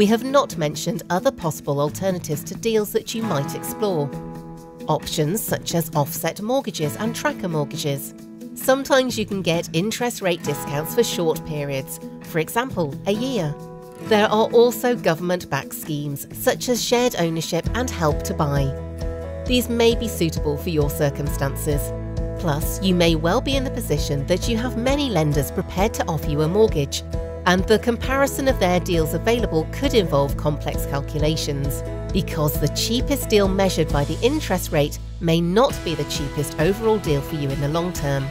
we have not mentioned other possible alternatives to deals that you might explore. Options such as offset mortgages and tracker mortgages. Sometimes you can get interest rate discounts for short periods, for example, a year. There are also government backed schemes such as shared ownership and help to buy. These may be suitable for your circumstances. Plus, you may well be in the position that you have many lenders prepared to offer you a mortgage, and the comparison of their deals available could involve complex calculations, because the cheapest deal measured by the interest rate may not be the cheapest overall deal for you in the long term.